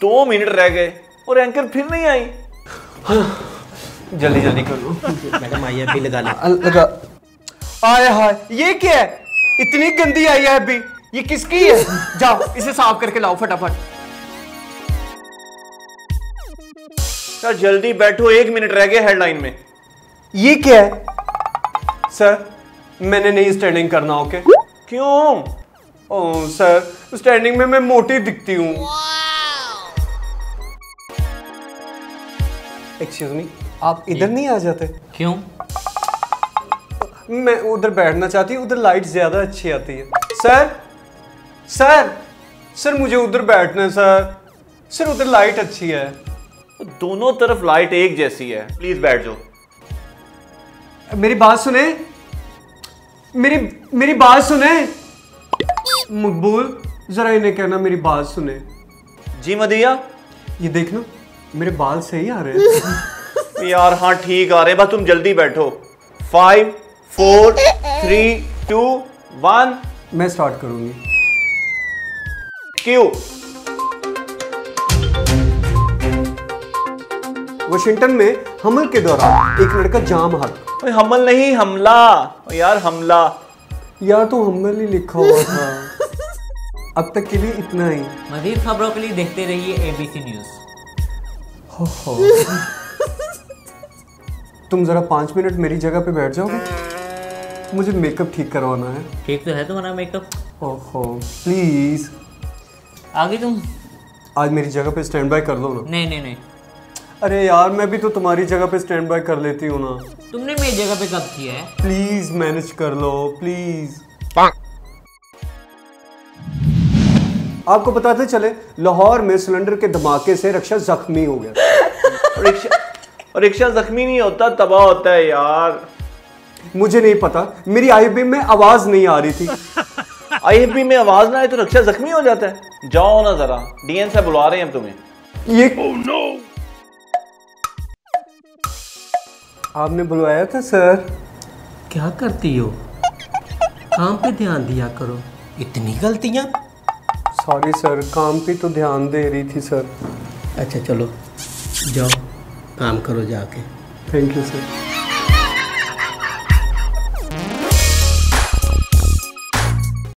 दो मिनट रह गए और एंकर फिर नहीं आई। जल्दी जल्दी कर लो। मैडम आई अभी लगा ले। लगा। आय हाय ये क्या है? इतनी गंदी आई है अभी। ये किसकी है? जाओ इसे साफ़ करके लाओ फटाफट। सर जल्दी बैठो एक मिनट रह गया हेडलाइन में। ये क्या है? सर मैंने नहीं स्टैंडिंग करना ओके क्यों? ओह सर स्टैंडिंग में मैं मोटी दिखती हूँ। एक्सक्यूज मी आप इधर नहीं आ जाते? क्यों? मैं उधर बैठना चाहती हूँ उधर लाइट ज़्यादा अच्छी आती है। सर सर सर मुझे उधर बैठना है सर सर उधर लाइट अच्छी है। दोनों तरफ़ लाइट एक जैसी है। प्लीज़ बैठ जाओ। मेरी बात सुने? मेरी मेरी बात सुने? मकबूल जरा इन्हें कहना मेरी बात सुने। जी मदिया। ये देखना मेरे बाल सही आ रहे हैं। यार हाँ ठीक आ रहे हैं बस तुम जल्दी बैठो। Five four three two one मैं स्टार्ट करूँगी। क्यों वाशिंगटन में हमल के दौरान एक लड़का जाम हाथ। हमल नहीं हमला। यार हमला। या तो हमल ही लिखा हुआ था। अब तक के लिए इतना ही। मजीद खबरों के लिए देखते रहिए एबीसी न्यूज़ तुम जरा पाँच मिनट मेरी जगह पे बैठ जाओगे। मुझे मेकअप ठीक करवाना है। ठीक तो है तुम्हारा मेकअप ओहो प्लीज़ आगे तुम? आज मेरी जगह पे स्टैंड बाय कर लो ना। नहीं नहीं नहीं। अरे यार मैं भी तो तुम्हारी जगह पे स्टैंड बाय कर लेती हूँ ना। तुमने मेरी जगह पे कब किया है? प्लीज़ मैनेज कर लो प्लीज़ आपको बताते चले लाहौर में सिलेंडर के धमाके से रक्षा जख्मी हो गया। रिक्शा रिक्शा जख्मी नहीं होता तबाह होता है यार। मुझे नहीं पता मेरी आईबी में आवाज़ नहीं आ रही थी। आईएफबी में आवाज़ ना आए तो रक्षा जख्मी हो जाता है। जाओ ना जरा डीएन से बुला रहे हैं तुम्हें। ये oh, no. आपने बुलवाया था सर? क्या करती हो? काम पे ध्यान दिया करो? इतनी गलतियाँ? Sorry sir. काम पे तो ध्यान दे रही थी सर। अच्छा चलो। जाओ। काम करो जाके। Thank you sir